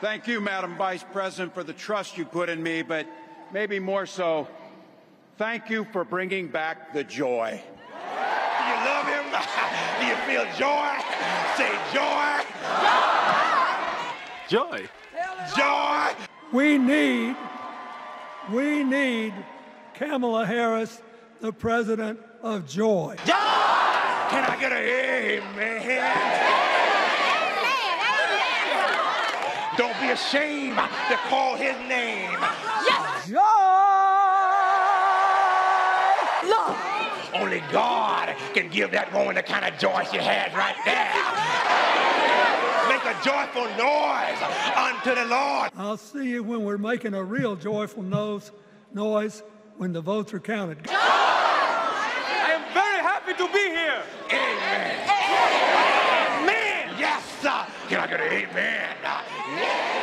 Thank you, Madam Vice President, for the trust you put in me, but maybe more so, thank you for bringing back the joy. Do you love him? Do you feel joy? Say joy. Joy. Joy. We need, we need Kamala Harris, the president of joy. Joy. Can I get a amen? Don't be ashamed to call his name. Yes! Joy! Lord, Only God can give that woman the kind of joy she has right there. Make a joyful noise unto the Lord. I'll see you when we're making a real joyful nose, noise when the votes are counted. I am very happy to be here. You're not going to hate me. Yeah.